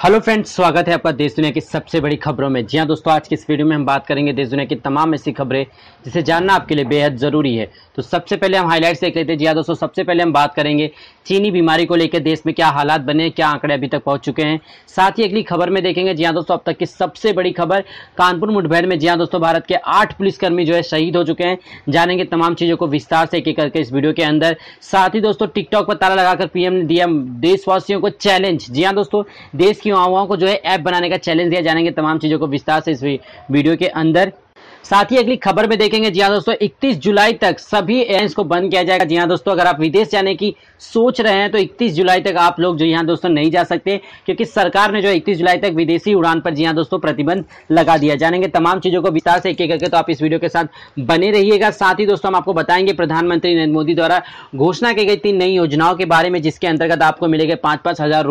Hello friends, स्वागत है आपका देश दुनिया की सबसे बड़ी खबरों में। जी हाँ दोस्तों, आज की इस वीडियो में हम बात करेंगे देश दुनिया की तमाम ऐसी खबरें जिसे जानना आपके लिए बेहद ज़रूरी है। तो सबसे पहले हम हाईलाइट्स देख लेते हैं। जी हाँ दोस्तों, सबसे पहले हम बात करेंगे चीनी बीमारी को लेकर देश में क्या हालात बने, क्या आंकड़े अभी तक पहुँच चुके हैं। साथ ही अगली खबर में देखेंगे, जी हाँ दोस्तों, अब तक की सबसे बड़ी खबर, कानपुर मुठभेड़ में जी हाँ दोस्तों, भारत के आठ पुलिसकर्मी जो है शहीद हो चुके हैं। जानेंगे तमाम चीज़ों को विस्तार से एक एक करके इस वीडियो के अंदर। साथ ही दोस्तों, टिकटॉक पर ताला लगाकर पीएम ने दिया देशवासियों को चैलेंज जी हाँ दोस्तों, देश की युवाओं को जो है ऐप बनाने का चैलेंज दिया, जानेंगे तमाम चीज़ों को विस्तार से इस वीडियो के अंदर। साथ ही अगली खबर में देखेंगे जी हाँ दोस्तों 31 जुलाई तक सभी एयरलाइंस को बंद किया जाएगा। जी हाँ दोस्तों, अगर आप विदेश जाने की सोच रहे हैं तो 31 जुलाई तक आप लोग जो यहाँ दोस्तों नहीं जा सकते, क्योंकि सरकार ने जो 31 जुलाई तक विदेशी उड़ान पर जी हाँ दोस्तों प्रतिबंध लगा दिया। जानेंगे तमाम चीज़ों को विस्तार से एक एक करके तो आप इस वीडियो के साथ बने रहिएगा। साथ ही दोस्तों, हम आपको बताएँगे प्रधानमंत्री नरेंद्र मोदी द्वारा घोषणा की गई तीन नई योजनाओं के बारे में, जिसके अंतर्गत आपको मिलेगा पाँच पाँच हज़ार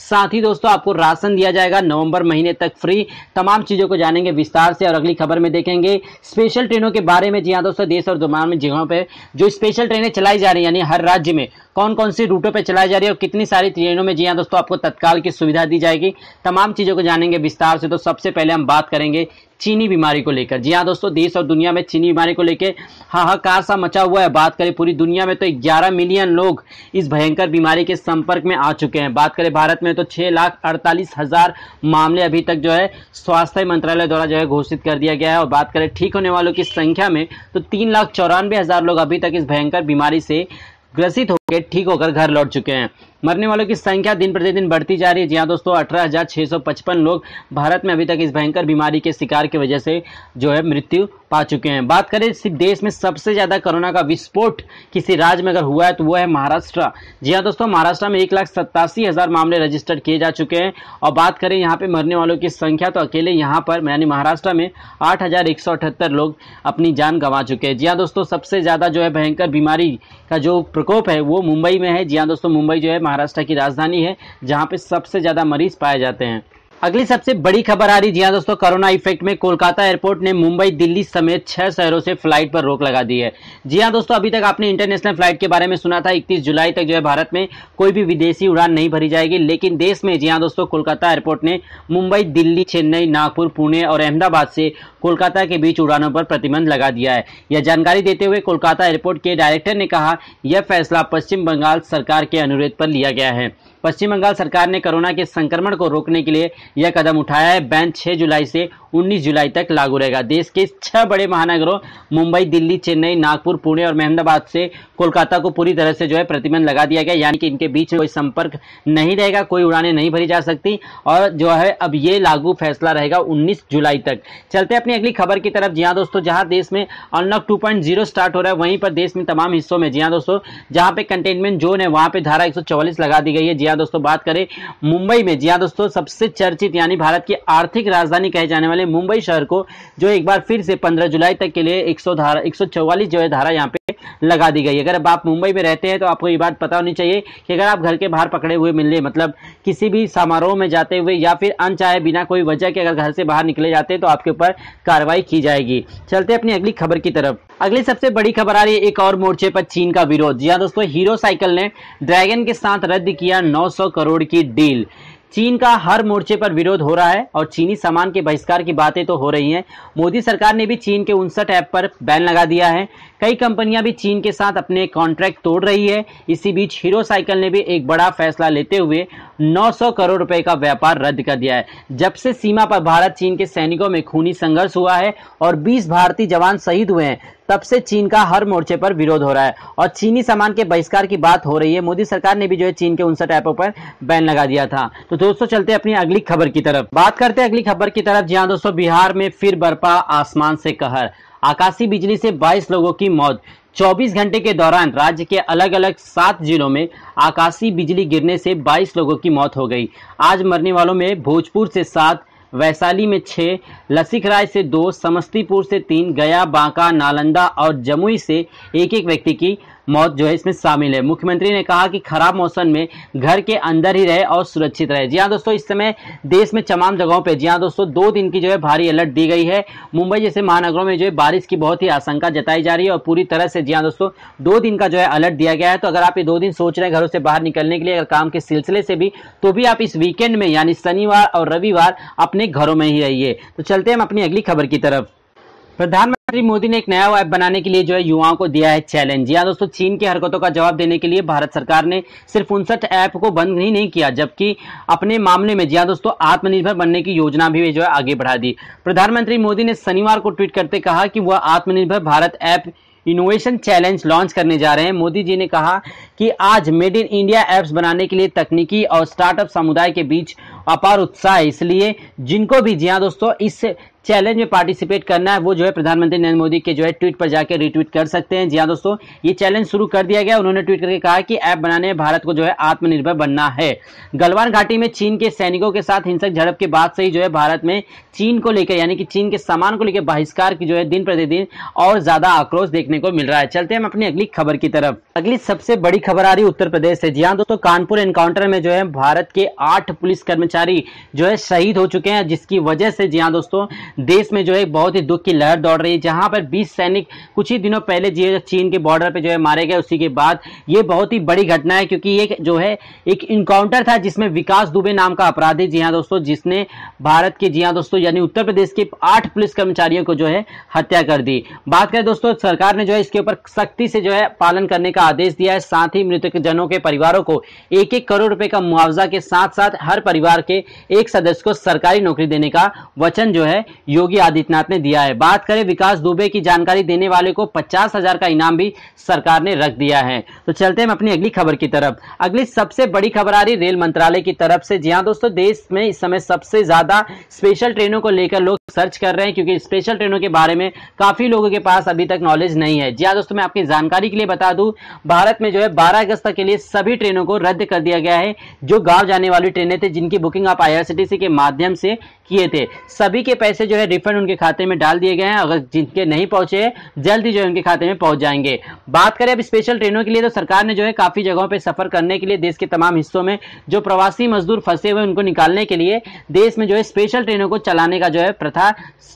साथ ही दोस्तों, आपको राशन दिया जाएगा नवंबर महीने तक फ्री। तमाम चीज़ों को जानेंगे विस्तार से। और अगली खबर में देखेंगे स्पेशल ट्रेनों के बारे में जी हाँ दोस्तों, देश और तमाम जगहों पर जो स्पेशल ट्रेनें चलाई जा रही है, यानी हर राज्य में कौन कौन सी रूटों पर चलाई जा रही है और कितनी सारी ट्रेनों में जी हाँ दोस्तों, आपको तत्काल की सुविधा दी जाएगी। तमाम चीज़ों को जानेंगे विस्तार से। तो सबसे पहले हम बात करेंगे चीनी बीमारी को लेकर। जी हाँ दोस्तों, देश और दुनिया में चीनी बीमारी को लेकर हाहाकार सा मचा हुआ है। बात करें पूरी दुनिया में तो 11 मिलियन लोग इस भयंकर बीमारी के संपर्क में आ चुके हैं। बात करें भारत में तो छह लाख अड़तालीस हज़ार मामले अभी तक जो है स्वास्थ्य मंत्रालय द्वारा जो है घोषित कर दिया गया है। और बात करें ठीक होने वालों की संख्या में तो तीन लाख चौरानवे हज़ार लोग अभी तक इस भयंकर बीमारी से ग्रसित होकर ठीक होकर घर लौट चुके हैं। मरने वालों की संख्या दिन प्रतिदिन बढ़ती जा रही है। जी हाँ दोस्तों, अठारह लोग भारत में अभी तक इस भयंकर बीमारी के शिकार की वजह से जो है मृत्यु पा चुके हैं। बात करें सिर्फ़ देश में सबसे ज़्यादा कोरोना का विस्फोट किसी राज्य में अगर हुआ है तो वो है महाराष्ट्र। जी हाँ दोस्तों, महाराष्ट्र में एक लाख सत्तासी हज़ार मामले रजिस्टर्ड किए जा चुके हैं। और बात करें यहाँ पे मरने वालों की संख्या तो अकेले यहाँ पर, यानी महाराष्ट्र में आठ हज़ार एक सौ अठहत्तर लोग अपनी जान गंवा चुके हैं। जी हाँ दोस्तों, सबसे ज़्यादा जो है भयंकर बीमारी का जो प्रकोप है, वो मुंबई में है। जी हाँ दोस्तों, मुंबई जो है, महाराष्ट्र की राजधानी है, जहाँ पे सबसे ज़्यादा मरीज़ पाए जाते हैं। अगली सबसे बड़ी खबर आ रही, जी हाँ दोस्तों, कोरोना इफ़ेक्ट में कोलकाता एयरपोर्ट ने मुंबई, दिल्ली समेत छह शहरों से फ़्लाइट पर रोक लगा दी है। जी हाँ दोस्तों, अभी तक आपने इंटरनेशनल फ़्लाइट के बारे में सुना था 31 जुलाई तक जो है भारत में कोई भी विदेशी उड़ान नहीं भरी जाएगी, लेकिन देश में, जी हाँ दोस्तों, कोलकाता एयरपोर्ट ने मुंबई, दिल्ली, चेन्नई, नागपुर, पुणे और अहमदाबाद से कोलकाता के बीच उड़ानों पर प्रतिबंध लगा दिया है। यह जानकारी देते हुए कोलकाता एयरपोर्ट के डायरेक्टर ने कहा, यह फैसला पश्चिम बंगाल सरकार के अनुरोध पर लिया गया है। पश्चिम बंगाल सरकार ने कोरोना के संक्रमण को रोकने के लिए यह कदम उठाया है। बैन 6 जुलाई से 19 जुलाई तक लागू रहेगा। देश के छह बड़े महानगरों, मुंबई, दिल्ली, चेन्नई, नागपुर, पुणे और अहमदाबाद से कोलकाता को पूरी तरह से जो है प्रतिबंध लगा दिया गया, यानी कि इनके बीच कोई संपर्क नहीं रहेगा, कोई उड़ानें नहीं भरी जा सकती और जो है अब ये लागू फैसला रहेगा उन्नीस जुलाई तक। चलते अपनी अगली खबर की तरफ़। जी हाँ दोस्तों, जहाँ देश में अनलॉक टू स्टार्ट हो रहा है, वहीं पर देश में तमाम हिस्सों में। जी हाँ दोस्तों, जहाँ पे कंटेनमेंट जोन है, वहाँ पे धारा एक सौ चौवालीस लगा दी गई है। जी हाँ दोस्तों, बात करें मुंबई में। जी हाँ दोस्तों, सबसे चर्चित यानी भारत की आर्थिक राजधानी कहे जाने वाले मुंबई शहर को, जो एक बार फिर से 15 जुलाई तक के लिए 100 धारा 144 जो है धारा यहाँ पे लगा दी गई। अगर आप मुंबई में रहते हैं तो आपको ये बात पता होनी चाहिए कि अगर आप घर के बाहर पकड़े हुए मिलने मतलब किसी भी समारोह में जाते हुए या फिर अनचाहे बिना कोई वजह के अगर घर से बाहर निकले जाते हैं तो आपके ऊपर कार्रवाई की जाएगी। चलते अपनी अगली खबर की तरफ़। अगली सबसे बड़ी खबर आ रही है एक और मोर्चे पर चीन का विरोध। जी हाँ दोस्तों, हीरो साइकिल ने ड्रैगन के साथ रद्द किया 900 करोड़ की डील। चीन का हर मोर्चे पर विरोध हो रहा है और चीनी सामान के बहिष्कार की बातें तो हो रही हैं। मोदी सरकार ने भी चीन के उनसठ ऐप पर बैन लगा दिया है। कई कंपनियाँ भी चीन के साथ अपने कॉन्ट्रैक्ट तोड़ रही है। इसी बीच हीरो साइकिल ने भी एक बड़ा फैसला लेते हुए 900 करोड़ रुपए का व्यापार रद्द कर दिया है। जब से सीमा पर भारत चीन के सैनिकों में खूनी संघर्ष हुआ है और 20 भारतीय जवान शहीद हुए हैं, तब से चीन का हर मोर्चे पर विरोध हो रहा है। और चीनी सामान के बहिष्कार की बात हो रही है, मोदी सरकार ने भी जो है चीन के उनसठ ऐपों पर बैन लगा दिया था। तो दोस्तों, चलते अपनी अगली खबर की तरफ़। बात करते हैं अगली खबर की तरफ़। जहाँ दोस्तों, बिहार में फिर बर्पा आसमान से कहर। आकाशीय बिजली से 22 लोगों की मौत। 24 घंटे के दौरान राज्य के अलग अलग सात जिलों में आकाशीय बिजली गिरने से 22 लोगों की मौत हो गई। आज मरने वालों में भोजपुर से सात, वैशाली में छः लसिकराय से दो, समस्तीपुर से तीन, गया, बांका, नालंदा और जमुई से एक एक व्यक्ति की मौत जो है इसमें शामिल है। मुख्यमंत्री ने कहा कि खराब मौसम में घर के अंदर ही रहे और सुरक्षित रहे। जी हाँ दोस्तों, इस समय देश में तमाम जगहों पर जी हाँ दोस्तों, दो दिन की जो है भारी अलर्ट दी गई है। मुंबई जैसे महानगरों में जो है बारिश की बहुत ही आशंका जताई जा रही है और पूरी तरह से, जी हाँ दोस्तों, दो दिन का जो है अलर्ट दिया गया है। तो अगर आप ये दो दिन सोच रहे हैं घरों से बाहर निकलने के लिए, अगर काम के सिलसिले से भी तो भी आप इस वीकेंड में, यानी शनिवार और रविवार अपने घरों में ही रहिए। तो चलते हम अपनी अगली खबर की तरफ़। प्रधानमंत्री मोदी ने एक नया ऐप बनाने के लिए जो है युवाओं को दिया है चैलेंज। या दोस्तों, चीन की हरकतों का जवाब देने के लिए भारत सरकार ने सिर्फ़ उनसठ ऐप को बंद ही नहीं किया, जबकि अपने मामले में, जी दोस्तों, आत्मनिर्भर बनने की योजना भी जो है आगे बढ़ा दी। प्रधानमंत्री मोदी ने शनिवार को ट्वीट करते कहा कि वह Aatmanirbhar Bharat app innovation challenge launch करने जा रहे हैं। मोदी जी ने कहा कि आज मेड इन इंडिया एप्स बनाने के लिए तकनीकी और स्टार्टअप समुदाय के बीच अपार उत्साह है। इसलिए जिनको भी, जी हाँ दोस्तों, इस चैलेंज में पार्टिसिपेट करना है, वो जो है प्रधानमंत्री नरेंद्र मोदी के जो है ट्वीट पर जाकर रिट्वीट कर सकते हैं। जी हाँ दोस्तों, ये चैलेंज शुरू कर दिया गया। उन्होंने ट्वीट करके कहा कि ऐप बनाने में भारत को जो है आत्मनिर्भर बनना है। गलवान घाटी में चीन के सैनिकों के साथ हिंसक झड़प के बाद से ही जो है भारत में चीन को लेकर, यानी कि चीन के सामान को लेकर बहिष्कार की जो है दिन प्रतिदिन और ज़्यादा आक्रोश देखने को मिल रहा है। चलते हैं हम अपनी अगली खबर की तरफ़। अगली सबसे बड़ी खबर आ रही उत्तर प्रदेश से। जी हाँ दोस्तों, कानपुर एनकाउंटर में जो है भारत के आठ पुलिस कर्मचारी जो है शहीद हो चुके हैं, जिसकी वजह से, जी हाँ दोस्तों देश में जो है बहुत ही दुख की लहर दौड़ रही है, जहाँ पर 20 सैनिक कुछ ही दिनों पहले जो चीन के बॉर्डर पे जो है मारे गए, उसी के बाद ये बहुत ही बड़ी घटना है, क्योंकि ये जो है, एक इनकाउंटर था जिसमें विकास दुबे नाम का अपराधी, जी हाँ दोस्तों, जिसने भारत के, जी हाँ दोस्तों, यानी उत्तर प्रदेश के आठ पुलिस कर्मचारियों को जो है हत्या कर दी। बात करें दोस्तों, सरकार ने जो है इसके ऊपर सख्ती से जो है पालन करने का आदेश दिया है, साथ ही मृतक जनों के परिवारों को एक एक करोड़ रुपए का मुआवजा के साथ साथ हर परिवार के एक सदस्य को सरकारी नौकरी देने का वचन जो है योगी आदित्यनाथ ने दिया है। बात करें विकास दुबे की जानकारी देने वाले को पचास हज़ार का इनाम भी सरकार ने रख दिया है। तो चलते हैं अपनी अगली खबर की तरफ़। अगली सबसे बड़ी खबर आ रही रेल मंत्रालय की तरफ़ से। जी हाँ दोस्तों, देश में इस समय सबसे ज़्यादा स्पेशल ट्रेनों को लेकर लोग सर्च कर रहे हैं क्योंकि स्पेशल ट्रेनों के बारे में काफ़ी लोगों के पास अभी तक नॉलेज नहीं है। जी हाँ दोस्तों, मैं आपकी जानकारी के लिए बता दूँ, भारत में जो है बारह अगस्त तक के लिए सभी ट्रेनों को रद्द कर दिया गया है, जो गाँव जाने वाली ट्रेनें थे, जिनकी बुकिंग आप आईआरसीटीसी के माध्यम से किए थे। सभी के पैसे जो है रिफंड उनके खाते में डाल दिए गए हैं। अगर जिनके नहीं पहुँचे, जल्द जो है उनके खाते में पहुँच जाएँगे। बात करें अब स्पेशल ट्रेनों के लिए तो सरकार ने जो है काफ़ी जगहों पर सफ़र करने के लिए देश के तमाम हिस्सों में जो प्रवासी मजदूर फंसे हुए उनको निकालने के लिए देश में जो है स्पेशल ट्रेनों को चलाने का जो है प्रथा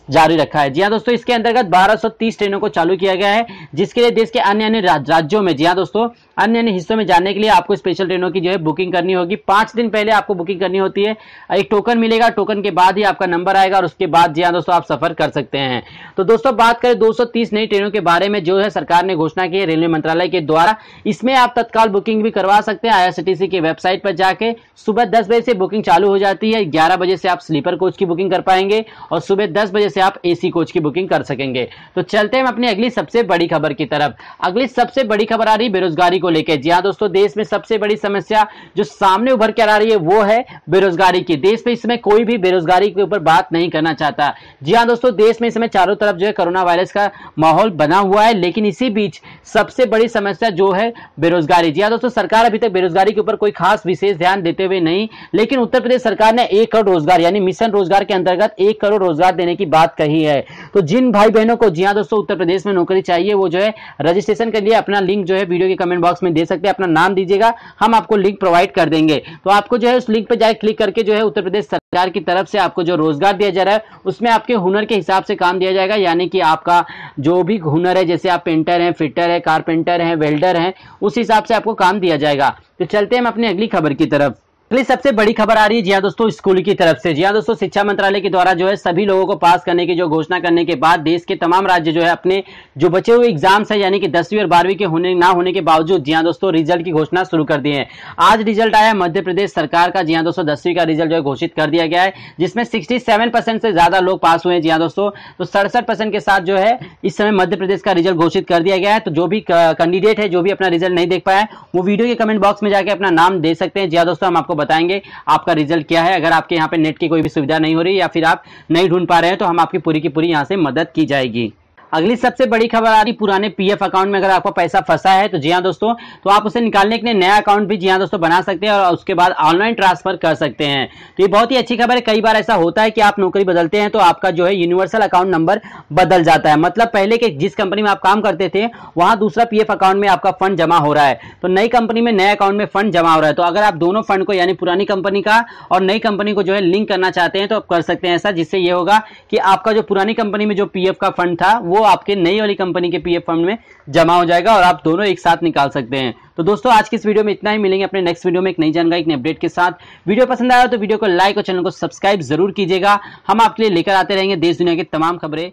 जारी रखा है। जी हाँ दोस्तों, इसके अंतर्गत बारह ट्रेनों को चालू किया गया है, जिसके लिए देश के अन्य अन्य राज्यों में, जी हाँ दोस्तों अन्य अन्य हिस्सों में जाने के लिए आपको स्पेशल ट्रेनों की जो है बुकिंग करनी होगी। पाँच दिन पहले आपको बुकिंग करनी होती है। एक टोकन मिलेगा टोकन के बाद ही आपका नंबर आएगा और उसके बाद जी हाँ दोस्तों आप सफ़र कर सकते हैं। तो दोस्तों, बात करें 230 नई ट्रेनों के बारे में जो है सरकार ने घोषणा की है रेलवे मंत्रालय के द्वारा। इसमें आप तत्काल बुकिंग भी करवा सकते हैं। आईआरसीटीसी की वेबसाइट पर जाके सुबह दस बजे से बुकिंग चालू हो जाती है। ग्यारह बजे से आप स्लीपर कोच की बुकिंग कर पाएँगे और सुबह दस बजे से आप एसी कोच की बुकिंग कर सकेंगे। तो चलते हैं अपनी अगली सबसे बड़ी खबर की तरफ़। अगली सबसे बड़ी खबर आ रही बेरोजगारी को लेकर। जी हाँ दोस्तों, देश में सबसे बड़ी समस्या जो सामने उभर कर आ रही है, वो है बेरोजगारी की। देश में इसमें कोई भी बेरोजगारी के ऊपर बात नहीं करना चाहता। जी हाँ दोस्तों, देश में इस समय चारों तरफ़ जो है कोरोना वायरस का माहौल बना हुआ है, लेकिन इसी बीच सबसे बड़ी समस्या जो है बेरोजगारी। जी हाँ दोस्तों, सरकार अभी तक बेरोजगारी के ऊपर कोई खास विशेष ध्यान देते हुए नहीं, लेकिन उत्तर प्रदेश सरकार ने एक करोड़ रोज़गार, यानी मिशन रोज़गार के अंतर्गत एक करोड़ रोज़गार देने की बात कही है। तो जिन भाई बहनों को, जी हाँ दोस्तों, उत्तर प्रदेश में नौकरी चाहिए, वो जो है रजिस्ट्रेशन के लिए अपना लिंक जो है वीडियो के कमेंट बॉक्स में दे सकते हैं, अपना नाम दीजिएगा, हम आपको लिंक प्रोवाइड कर देंगे। तो आपको जो है उस लिंक पर जाए क्लिक करके जो है उत्तर प्रदेश सरकार की तरफ़ से आपको जो रोज़गार दिया जा रहा है, उसमें आपके हुनर के हिसाब से काम दिया जाएगा, यानी कि आपका जो भी हुनर है, जैसे आप पेंटर हैं फिटर है कारपेंटर हैं वेल्डर हैं, उस हिसाब से आपको काम दिया जाएगा। तो चलते हैं हम अपनी अगली खबर की तरफ़। अगली सबसे बड़ी खबर आ रही है जी हाँ दोस्तों, स्कूल की तरफ़ से। जी हाँ दोस्तों, शिक्षा मंत्रालय के द्वारा जो है सभी लोगों को पास करने की जो घोषणा करने के बाद देश के तमाम राज्य जो है अपने जो बचे हुए एग्ज़ाम्स है, यानी कि दसवीं और बारहवीं के होने, ना होने के बावजूद जी हाँ दोस्तों रिज़ल्ट की घोषणा शुरू कर दी है। आज रिज़ल्ट आया मध्य प्रदेश सरकार का। जी हाँ दोस्तों, दसवीं का रिज़ल्ट जो है घोषित कर दिया गया है, जिसमें सिक्सटी से ज़्यादा लोग पास हुए हैं जी हाँ दोस्तों। तो सड़सठ के साथ जो है इस समय मध्य प्रदेश का रिज़ल्ट घोषित कर दिया गया है। तो जो भी कैंडिडेट है, जो भी अपना रिज़ल्ट नहीं देख पाया वो वीडियो के कमेंट बॉक्स में जाकर अपना नाम दे सकते हैं। जी हाँ दोस्तों, हम आपको बताएँगे आपका रिज़ल्ट क्या है। अगर आपके यहाँ पे नेट की कोई भी सुविधा नहीं हो रही या फिर आप नहीं ढूंढ पा रहे हैं तो हम आपकी पूरी की पूरी यहाँ से मदद की जाएगी। अगली सबसे बड़ी खबर आ रही पुराने पीएफ अकाउंट में, अगर आपका पैसा फंसा है तो जी हाँ दोस्तों तो आप उसे निकालने के लिए नया अकाउंट भी जी हाँ दोस्तों बना सकते हैं और उसके बाद ऑनलाइन ट्रांसफ़र कर सकते हैं। तो ये बहुत ही अच्छी खबर है, कई बार ऐसा होता है कि आप नौकरी बदलते हैं तो आपका जो है यूनिवर्सल अकाउंट नंबर बदल जाता है। मतलब पहले के जिस कंपनी में आप काम करते थे, वहाँ दूसरा पीएफ अकाउंट में आपका फंड जमा हो रहा है। तो नई कंपनी में नए अकाउंट में फंड जमा हो रहा है। तो अगर आप दोनों फंड को, यानी पुरानी कंपनी का और नई कंपनी को जो है लिंक करना चाहते हैं तो आप कर सकते हैं ऐसा, जिससे ये होगा कि आपका जो पुरानी कंपनी में जो पीएफ का फंड था आपके नई वाली कंपनी के पीएफ फंड में जमा हो जाएगा और आप दोनों एक साथ निकाल सकते हैं। तो दोस्तों, आज की इस वीडियो में इतना ही। मिलेंगे अपने नेक्स्ट वीडियो में एक नई जानकारी, एक नई अपडेट के साथ। वीडियो पसंद आया तो वीडियो को लाइक और चैनल को सब्सक्राइब ज़रूर कीजिएगा। हम आपके लिए लेकर आते रहेंगे देश दुनिया की तमाम खबरें।